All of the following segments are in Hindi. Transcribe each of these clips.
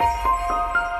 Música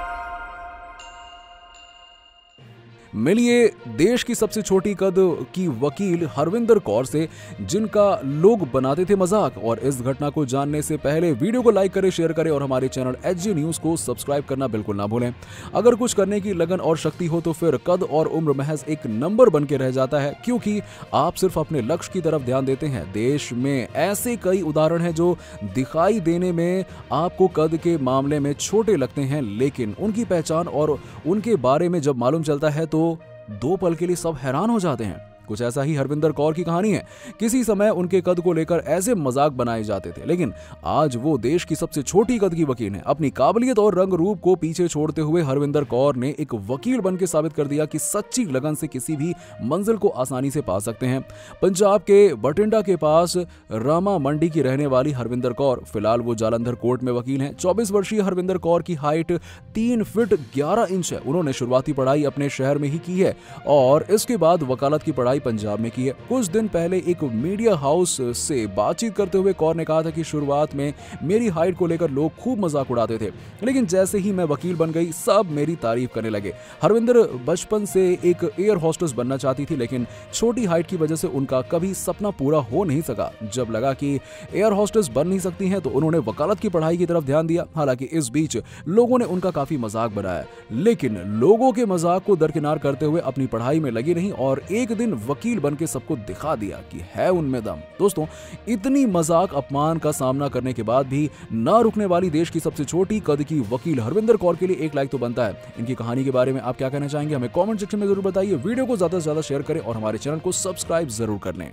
मिलिए देश की सबसे छोटी कद की वकील हरविंदर कौर से, जिनका लोग बनाते थे मज़ाक। और इस घटना को जानने से पहले वीडियो को लाइक करें, शेयर करें और हमारे चैनल एच न्यूज़ को सब्सक्राइब करना बिल्कुल ना भूलें। अगर कुछ करने की लगन और शक्ति हो तो फिर कद और उम्र महज एक नंबर बन के रह जाता है, क्योंकि आप सिर्फ़ अपने लक्ष्य की तरफ़ ध्यान देते हैं। देश में ऐसे कई उदाहरण हैं जो दिखाई देने में आपको कद के मामले में छोटे लगते हैं, लेकिन उनकी पहचान और उनके बारे में जब मालूम चलता है तो दो पल के लिए सब हैरान हो जाते हैं। कुछ ऐसा ही हरविंदर कौर की कहानी है। किसी समय उनके कद को लेकर ऐसे मज़ाक बनाए जाते थे, लेकिन आज वो देश की सबसे छोटी कद की वकील है। अपनी काबिलियत और रंग रूप को पीछे छोड़ते हुए हरविंदर कौर ने एक वकील बन के साबित कर दिया कि सच्ची लगन से किसी भी मंजिल को आसानी से पा सकते हैं। पंजाब के बटिंडा के पास रामा मंडी की रहने वाली हरविंदर कौर, फ़िलहाल वो जालंधर कोर्ट में वकील हैं। चौबीस वर्षीय हरविंदर कौर की हाइट तीन फिट ग्यारह इंच है। उन्होंने शुरुआती पढ़ाई अपने शहर में ही की है और इसके बाद वकालत की पढ़ाई पंजाब में की है। कुछ दिन पहले एक मीडिया हाउस से बातचीत करते हुए कौर ने कहा था कि शुरुआत में मेरी हाइट को लेकर लोग खूब मज़ाक उड़ाते थे, लेकिन जैसे ही मैं वकील बन गई, सब मेरी तारीफ़ करने लगे। हरविंदर बचपन से एक एयर हॉस्टेस बनना चाहती थी, लेकिन छोटी हाइट की वजह से उनका कभी सपना पूरा हो नहीं सका। जब लगा कि एयर हॉस्टेस बन नहीं सकती हैं तो उन्होंने वकालत की पढ़ाई की तरफ़ ध्यान दिया। हालाँकि इस बीच लोगों ने उनका काफ़ी मज़ाक बनाया, लेकिन लोगों के मज़ाक को दरकिनार करते हुए अपनी पढ़ाई में लगी नहीं और एक दिन वकील बन के सबको दिखा दिया कि है उनमें दम। दोस्तों, इतनी मज़ाक अपमान का सामना करने के बाद भी न रुकने वाली देश की सबसे छोटी कद की वकील हरविंदर कौर के लिए एक लाइक तो बनता है। इनकी कहानी के बारे में आप क्या कहना चाहेंगे, हमें कॉमेंट सेक्शन में ज़रूर बताइए। वीडियो को ज़्यादा से ज़्यादा शेयर करें और हमारे चैनल को सब्सक्राइब ज़रूर कर लें।